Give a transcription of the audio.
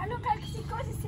Eu não quero que se coisa, acelerar.